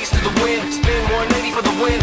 Face to the wind. Spin 180 for the win.